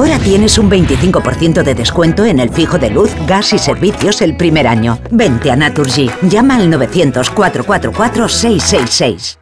Ahora tienes un 25% de descuento en el fijo de luz, gas y servicios el primer año. Vente a Naturgy. Llama al 900 444 666.